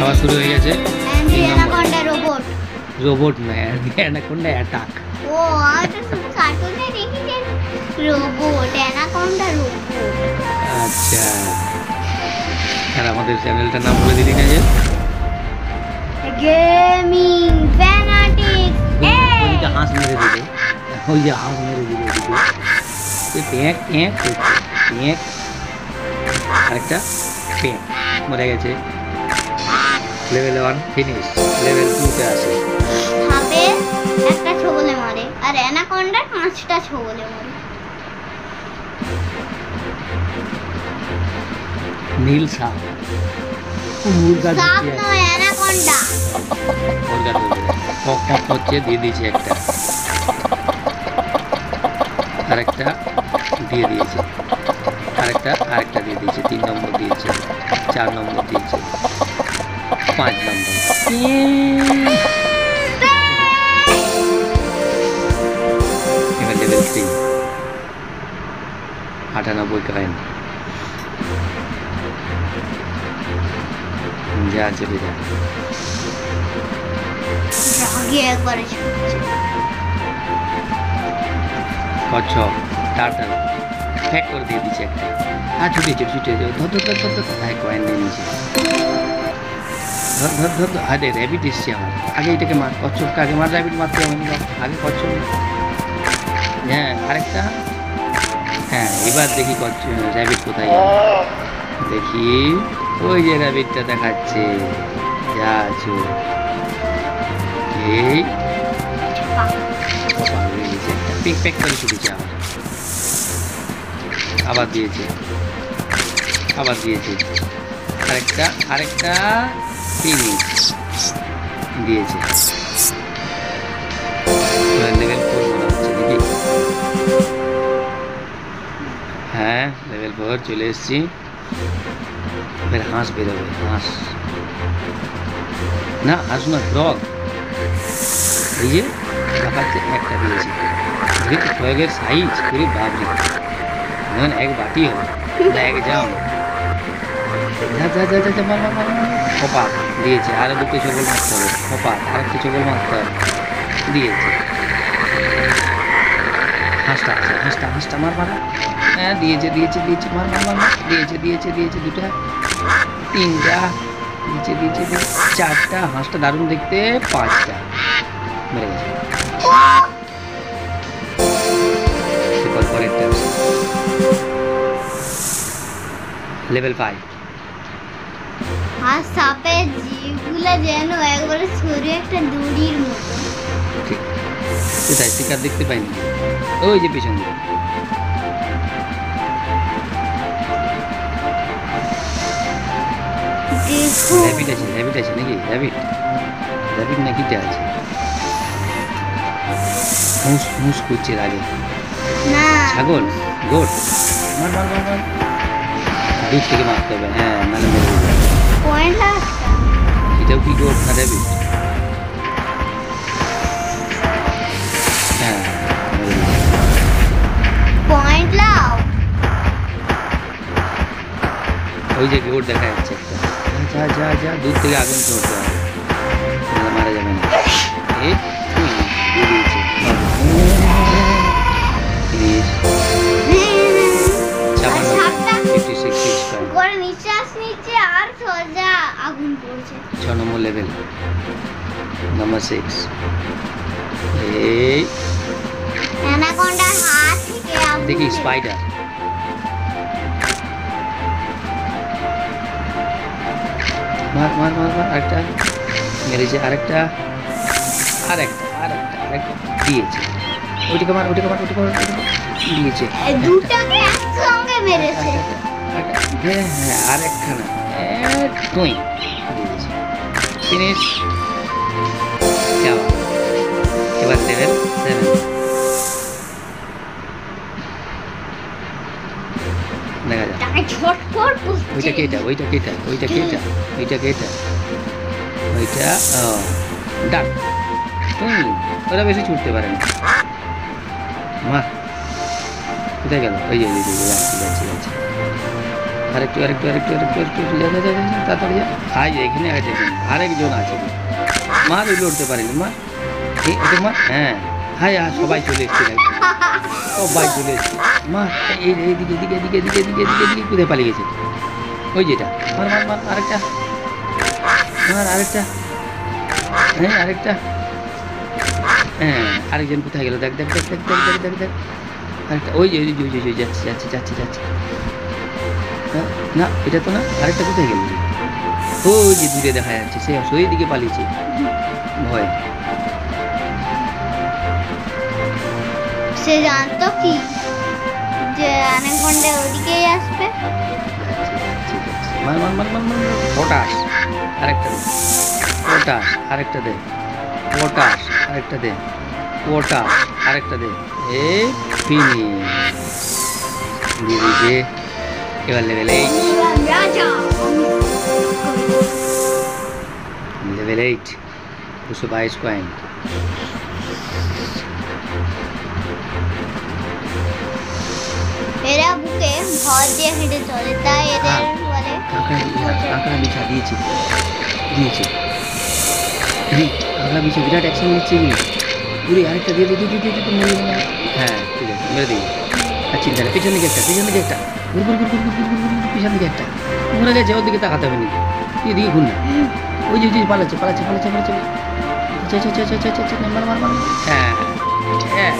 আবার শুরু হয়ে গেছে। রোবট অ্যানাকোন্ডা অ্যাটাক ও এটা কার্টুনে দেখেছেন রোবট অ্যানাকোন্ডা রোবট আচ্ছা। আর আমাদের চ্যানেলটার নাম বলে দিলি না যে? গেমিং ফ্যানাটিক্স ওইদিকে হাঁস মেরে দিল। ওই যে হাঁস মেরে দিল ওইদিকে ট্যাঁক ট্যাঁক ট্যাঁক আরেকটা ট্যাঁক মরে গেছে। লেভেল ওয়ান ফিনিশ লেভেল টুতে আসে। সাপে একটা ছবলে মারে আর অ্যানাকোন্ডা পাঁচটা ছবলে মারে। নীল সাপ। সাপ নয় অ্যানাকোন্ডা। হচ্ছে দিয়ে দিয়েছে একটা। আরেকটা দিয়ে দিয়েছে। আরেকটা আরেকটা দিয়ে দিয়েছে। তিন নম্বর দিয়েছে। চার নম্বর দিয়েছে। পাঁচ নম্বর লেভেল থ্রি আটানব্বই কয়েন যা চলে যা কচ্ছপ টার্টাল ফ্যাক করে দিয়ে দিচ্ছে একটা। হ্যাঁ ছুটেছে ছুটেছে। ধর ধর ধর ধর হ্যাঁ কয়েন নিয়ে নিয়েছে। ধর ধর ধর আরে র্যাবিট এসছে আমার। আগে এটাকে মার, কচ্ছপকে আগে মার র্যাবিট মারতে হবে আগে কচ্ছপ হ্যাঁ আরেকটা। হ্যাঁ এবার দেখি কচ্ছপ র্যাবিট কোথায় দেখি। ওই যে র্যাবিটটা দেখাচ্ছে। যা আছো। এই। পিক প্যাক করে ছুটেছে আবার। আবার দিয়েছে। আবার দিয়েছে। আরেকটা আরেকটা। ফিনিশ দিয়েছে লেভেল ফোর মনে হচ্ছে নাকি হ্যাঁ লেভেল ফোর চলে এসেছি এবার হাঁস বেরোবে হাঁস না হাঁস না ফ্রগ এই যে দেখাচ্ছে একটা দিয়েছি দেখি ফ্রগের সাইজ করে বাবরি ধরুন এক বাটি হবে না এক জাম যা যা যা যা যা মার মার মার মার কপাত দিয়েছে। আরও দুটো চকল মারতে হবে। কপাত আর একটা চকল মারতে হবে। দিয়েছে। হাঁসটা আছে, হাঁসটা হাঁসটা মার মার। হ্যাঁ দিয়েছে দিয়েছে দিয়েছে, মার মার মার। দিয়েছে দিয়েছে দিয়েছে দুটা। তিনটা। দিয়েছে দিয়েছে চারটা। হাঁসটা দারুণ দেখতে। পাঁচটা। মেরে গেছে। Level five. আর সাপের জিভগুলো যেন একবারে সরে একটা দড়ির মতো ঠিক কোথায় শিকার দেখতে পাইনি ওই যে পিছন দিকে দেখো র্যাবিট আছে র্যাবিট আছে নাকি র্যাবিট র্যাবিট নাকিটা আছে হুঁস হুঁস করছে আগে না ছাগল গোট মার মার মার মার দূর থেকে মারতে হবে হ্যাঁ নাহলে মেরে দেবে পয়েন্ট লাস্টটা এটাও কি গোট না র্যাবিট হ্যাঁ পয়েন্ট লাও। ওই যে গোট দেখা যাচ্ছে যা যা যা দূর থেকে আগুন ছড়তে হবে। মারা যাবে না। এই দিয়ে দিয়েছে ফিনিশ ছ নম্বর লেভেল নাম্বার সিক্স এই দেখি স্পাইডার মার মার মার মার আরেকটা। মেরেছে আরেকটা। আরেকটা আরেকটা আরেকটা। দিয়েছে। ওইটাকে মার ওইটাকে মার ওইটাকে মার দিয়েছে। দুটাকে একসঙ্গে মেরেছে। হ্যাঁ আরেকখানা। তুই ফিনিশ যাওয়া এবার লেভেল সেভেন দেখা যাক তাকে ছটফট করছে ওইটা কেটা ওইটা কেটা ওইটা কেটা ওইটা কেটা ওইটা ডাক ওরা বেশি ছুটতে পারে না মা কোথায় গেল ওই যে যাচ্ছি যাচ্ছি যাচ্ছি আরেকটু আরেকটু আরেকটু আরেকটু আরেকটু যা যা যা যা, যা, তাড়াতাড়ি যা আজ এখানে আছে আরেকজন আছে। মা তুই লড়তে পারিনি মা। এটা মা হ্যাঁ। হ্যাঁ হ্যাঁ সবাই চলে এসছে। সবাই চলে এসছে। মা এই এইদিকে এদিকে এদিকে এদিকে এদিকে এদিকে এদিকে কোথায় পালিয়ে গেছে? ওই যেটা মার মার মার আরেকটা। মার আরেকটা। হ্যাঁ আরেকটা। হ্যাঁ আরেকজন কোথায় গেল? দেখ দেখ দেখ দেখ দেখ দেখ দেখ দেখ। আরেকটা ওই যে ওই যে ওই যে যাচ্ছে যাচ্ছে যাচ্ছে যাচ্ছে। হ্যাঁ, না এটা তো না আরেকটা কোথায় গেল? ওই যে দূরে দেখা যাচ্ছে সে ওই দিকে পালিয়েছে। ভয়। সে জানতো কি? যে অ্যানাকন্ডা ওদিকেই আসবে? মার মার মার মার মার। পটাশ আরেকটা দে। পটাশ আরেকটা দে। পটাশ আরেকটা দে। পটাশ আরেকটা দে। এ ফিনিশ। দিয়ে এবার লেভেল এইট एट दो सौ बाईस कॉइन मेरा बुक है बहुत हाँ। देर हिडन हो। देता है ये देर वाले काका काका बिछा दीजिए दीजिए अरे काका बिछा विराट एक्शन लीजिए पूरी यार तभी दे दे दे तुम मेरे में हाँ ठीक है मेरे दे अच्छी तरह पीछे में देखता पीछे में देखता। गुर गुर गुर गुर गुर गुर पीछे में देखता। पूरा के जाओ दिखता खाता भी नहीं। ये देखो ना ওই যে পালাচ্ছে পালাচ্ছে পালাচ্ছে পালাচ্ছে। চা চা চা চা চা চা চা মার মার মার হ্যাঁ। এক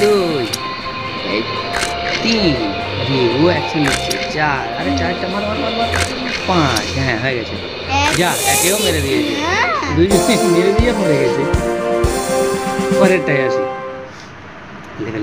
দুই এই তিন দিয়ে ও অ্যাকশন নিচ্ছে। চার আরে চারটা মার মার মার মার। পাঁচ হ্যাঁ হয়ে গেছে। যা একেও মেরে দিয়েছে। হ্যাঁ। দুইজনে মেরে দিয়ে মরে গেছে। পরেরটাই আসি।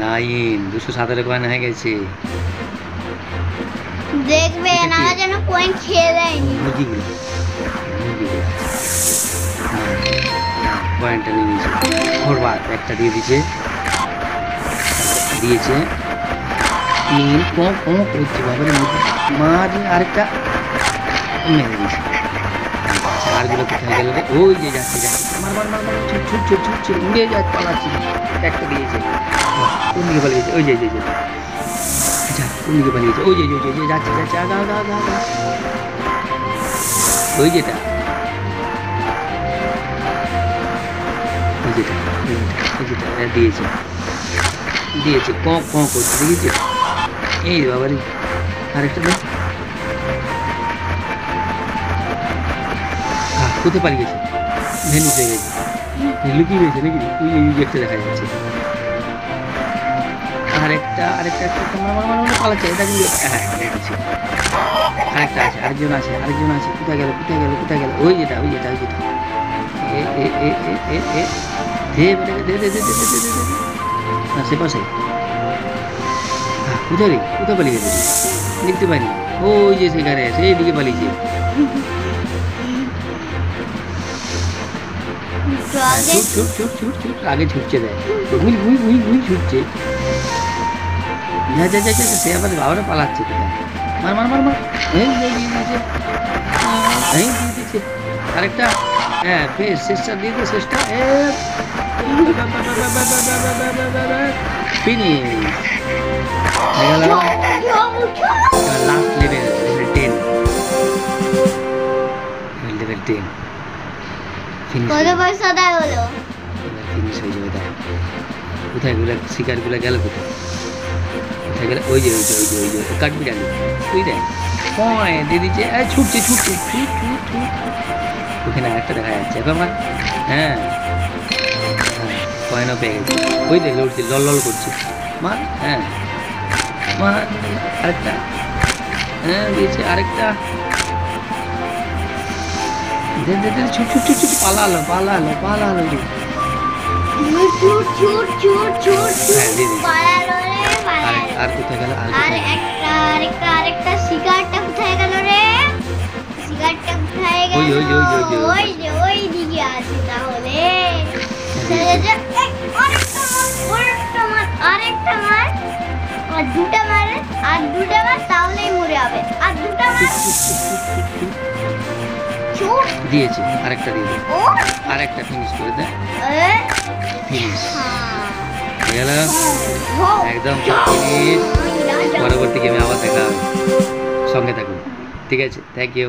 নাইন দুশো সতেরো কয়েন হয়ে গেছে। দেখবে? এনারা যেন কয়েন খেয়ে দেয়নি। মুরগিগুলো মুরগিগুলো হ্যাঁ, হ্যাঁ, কয়েনটা নিয়ে নিয়েছে ঘোরবার একটা দিয়ে দিয়েছে দিয়েছে তিন কম কম করছে বাবারে মুরগি মার আরেকটা মেরে দিয়েছে চারগুলো কোথায় গেল রে ওই যে যাচ্ছে যাচ্ছে মার মার মার মার ছুট ছুট ছুট ছুট ছুট উড়ে যাচ্ছে পালাচ্ছে একটা দিয়েছে কোন দিকে পালিয়েছে ওই যে যে যে আচ্ছা কোন দিকে পালিয়েছে ওই যে যে যে যে যাচ্ছে যাচ্ছে আগা আগা আগা আগা ওই যেটা দিয়েছে দিয়েছে ক ক করছে দেখেছি এই বাবারে, আরেকটা দেখ কোথায় পালিয়ে গেছে? ভেনিস হয়ে গেছে। লুকিয়ে গেছে নাকি? ওই ওই একটা দেখা যাচ্ছে। আরেকটা আরেকটা একটা পালাচ্ছে। এটা কিন্তু হ্যাঁ আরেকটা আছে, আরেকজন আছে আরেকজন আছে। কোথায় গেল কোথায় গেল কোথায় গেল? ওই যেটা ওই যেটা ওই যেটা। ए ए ए ए ए ए दे मेरे दे दे दे दे दे दे पासे पासे কোথায় রে কোথায় পালিয়ে গেছে দেখতে পাইনি ওই যে সেখানে সেই দিকে পালিয়েছে ছুট ছুট ছুট ছুট ছুট আগে ছুটছে দেয় ঘুই ঘুই ঘুই ঘুই ছুটছে যা যা যা যা সে আবার বাবারা পালাচ্ছে কোথায় মার মার মার মার এই দিয়েছে আরেকটা হ্যাঁ বেশ শেষটা দিয়ে দে শেষটা হয়ে টেন। Level ten. পয়সা হয়ে কোথায়গুলো? শিকারগুলো গেল কোথায়? কোথায় গেলে? ওই যে ওই যে ওই যে ওই যে কাটবি ডালি ওই দেখ। কয়? দিয়ে দিচ্ছে। এই, ছুটছে ছুটছে। ছুট ছুট ছুট। ওখানে আরেকটা দেখা যাচ্ছে। এখন আমার হ্যাঁ। কয়েনও পেয়ে গেছে। ওই দেখ লড়ছে লল লল করছে। মা হ্যাঁ। মা আরেকটা। হ্যাঁ দিয়েছে আরেকটা। দে দে দে ছুট ছুট ছুট পালালো পালালো পালালো আর কোথায় গেল? আর? একটা আরেকটা কোথায় গেল রে? শিকারটা আর মারে আর তাহলেই মরে যাবে আর করে দে। একদম পরবর্তী গেমে আবার দেখা সঙ্গে থাকুন। ঠিক আছে থ্যাংক ইউ